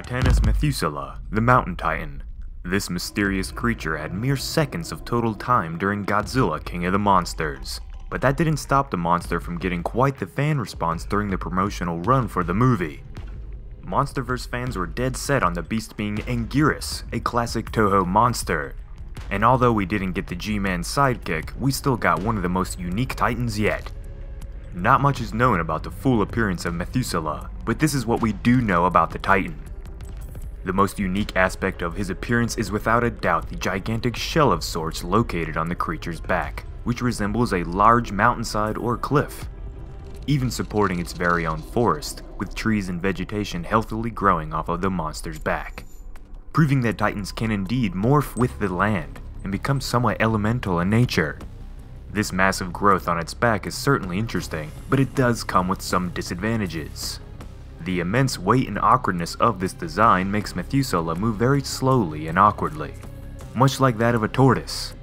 Titanus Methuselah, the Mountain Titan. This mysterious creature had mere seconds of total time during Godzilla King of the Monsters. But that didn't stop the monster from getting quite the fan response during the promotional run for the movie. Monsterverse fans were dead set on the beast being Anguirus, a classic Toho monster. And although we didn't get the G-Man sidekick, we still got one of the most unique titans yet. Not much is known about the full appearance of Methuselah, but this is what we do know about the titan. The most unique aspect of his appearance is without a doubt the gigantic shell of sorts located on the creature's back, which resembles a large mountainside or cliff, even supporting its very own forest, with trees and vegetation healthily growing off of the monster's back, proving that titans can indeed morph with the land and become somewhat elemental in nature. This massive growth on its back is certainly interesting, but it does come with some disadvantages. The immense weight and awkwardness of this design makes Methuselah move very slowly and awkwardly, much like that of a tortoise.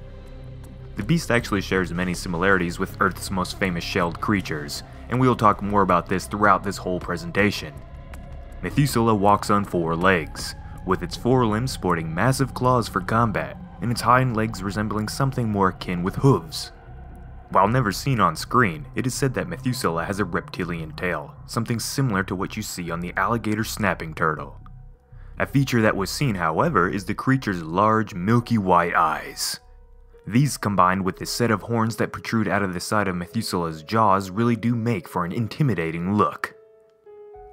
The beast actually shares many similarities with Earth's most famous shelled creatures, and we'll talk more about this throughout this whole presentation. Methuselah walks on four legs, with its forelimbs sporting massive claws for combat, and its hind legs resembling something more akin with hooves. While never seen on screen, it is said that Methuselah has a reptilian tail, something similar to what you see on the alligator snapping turtle. A feature that was seen, however, is the creature's large, milky white eyes. These combined with the set of horns that protrude out of the side of Methuselah's jaws really do make for an intimidating look.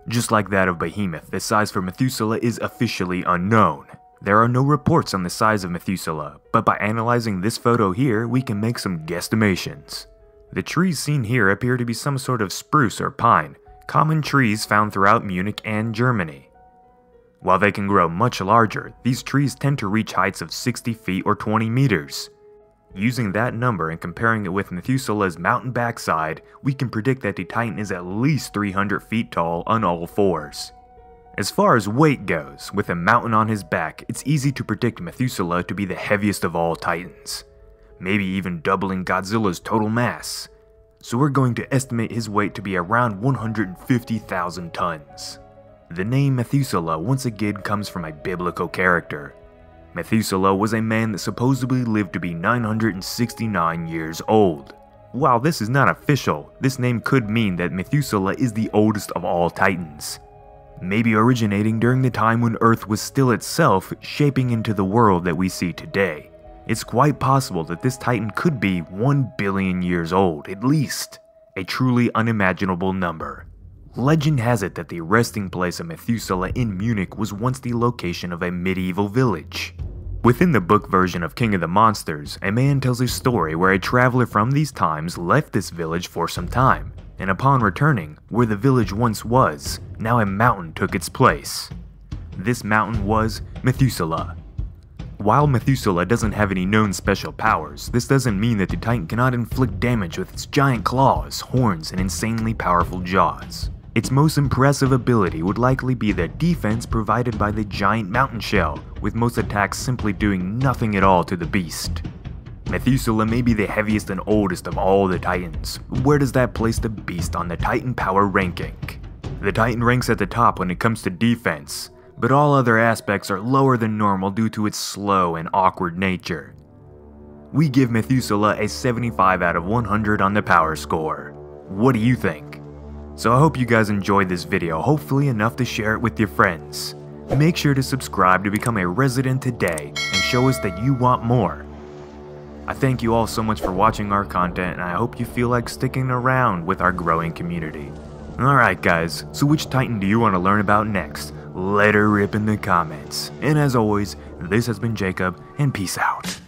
Just like that of Behemoth, the size for Methuselah is officially unknown, there are no reports on the size of Methuselah, but by analyzing this photo here, we can make some guesstimations. The trees seen here appear to be some sort of spruce or pine, common trees found throughout Munich and Germany. While they can grow much larger, these trees tend to reach heights of 60 feet or 20 meters. Using that number and comparing it with Methuselah's mountain backside, we can predict that the Titan is at least 300 feet tall on all fours. As far as weight goes, with a mountain on his back, it's easy to predict Methuselah to be the heaviest of all titans, maybe even doubling Godzilla's total mass. So we're going to estimate his weight to be around 150,000 tons. The name Methuselah once again comes from a biblical character. Methuselah was a man that supposedly lived to be 969 years old. While this is not official, this name could mean that Methuselah is the oldest of all titans maybe originating during the time when Earth was still itself shaping into the world that we see today. It's quite possible that this Titan could be 1 billion years old, at least, a truly unimaginable number. Legend has it that the resting place of Methuselah in Munich was once the location of a medieval village. Within the book version of King of the Monsters, a man tells a story where a traveler from these times left this village for some time, and upon returning, where the village once was, now a mountain took its place. This mountain was Methuselah. While Methuselah doesn't have any known special powers, this doesn't mean that the Titan cannot inflict damage with its giant claws, horns, and insanely powerful jaws. Its most impressive ability would likely be the defense provided by the giant mountain shell, with most attacks simply doing nothing at all to the beast. Methuselah may be the heaviest and oldest of all the Titans. Where does that place the beast on the Titan power ranking? The Titan ranks at the top when it comes to defense, but all other aspects are lower than normal due to its slow and awkward nature. We give Methuselah a 75 out of 100 on the power score. What do you think? So I hope you guys enjoyed this video, hopefully enough to share it with your friends. Make sure to subscribe to become a resident today and show us that you want more. I thank you all so much for watching our content and I hope you feel like sticking around with our growing community. Alright guys, so which Titan do you want to learn about next? Let her rip in the comments. And as always, this has been Jacob, and peace out.